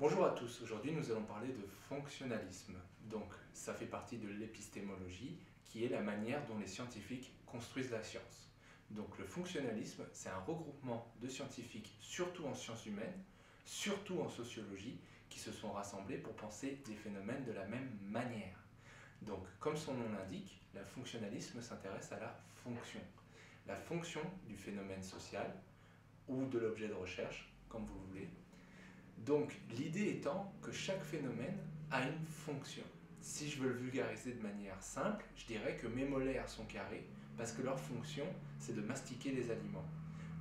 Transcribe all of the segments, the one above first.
Bonjour à tous, aujourd'hui nous allons parler de fonctionnalisme. Donc ça fait partie de l'épistémologie qui est la manière dont les scientifiques construisent la science. Donc le fonctionnalisme, c'est un regroupement de scientifiques, surtout en sciences humaines, surtout en sociologie, qui se sont rassemblés pour penser des phénomènes de la même manière. Donc comme son nom l'indique, le fonctionnalisme s'intéresse à la fonction. La fonction du phénomène social ou de l'objet de recherche, comme vous voulez, donc l'idée étant que chaque phénomène a une fonction. Si je veux le vulgariser de manière simple, je dirais que mes molaires sont carrés parce que leur fonction, c'est de mastiquer les aliments.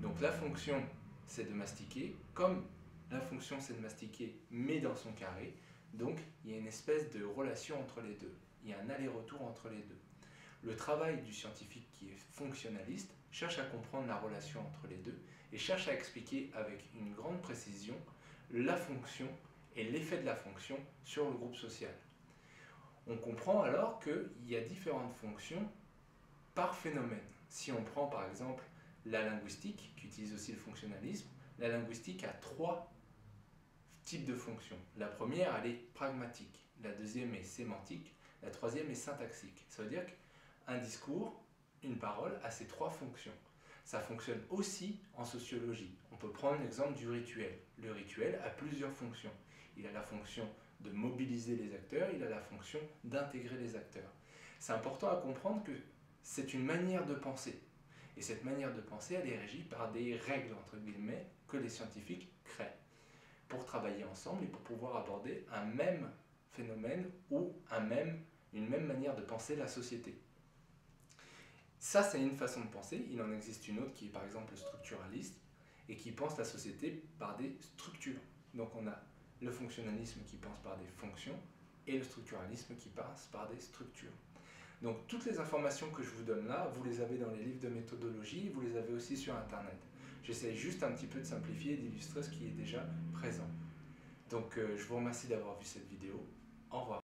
Donc la fonction, c'est de mastiquer, comme la fonction, c'est de mastiquer, mais dans son carré. Donc il y a une espèce de relation entre les deux. Il y a un aller-retour entre les deux. Le travail du scientifique qui est fonctionnaliste cherche à comprendre la relation entre les deux et cherche à expliquer avec une grande précision la fonction et l'effet de la fonction sur le groupe social. On comprend alors qu'il y a différentes fonctions par phénomène. Si on prend par exemple la linguistique, qui utilise aussi le fonctionnalisme, la linguistique a trois types de fonctions. La première, elle est pragmatique. La deuxième est sémantique. La troisième est syntaxique. Ça veut dire qu'un discours, une parole, a ces trois fonctions. Ça fonctionne aussi en sociologie. On peut prendre l'exemple du rituel. Le rituel a plusieurs fonctions. Il a la fonction de mobiliser les acteurs, il a la fonction d'intégrer les acteurs. C'est important à comprendre que c'est une manière de penser. Et cette manière de penser, elle est régie par des règles, entre guillemets, que les scientifiques créent pour travailler ensemble et pour pouvoir aborder un même phénomène ou un même, une même manière de penser la société. Ça, c'est une façon de penser. Il en existe une autre qui est par exemple structuraliste et qui pense la société par des structures. Donc on a le fonctionnalisme qui pense par des fonctions et le structuralisme qui passe par des structures. Donc toutes les informations que je vous donne là, vous les avez dans les livres de méthodologie, vous les avez aussi sur Internet. J'essaie juste un petit peu de simplifier et d'illustrer ce qui est déjà présent. Donc euh, je vous remercie d'avoir vu cette vidéo. Au revoir.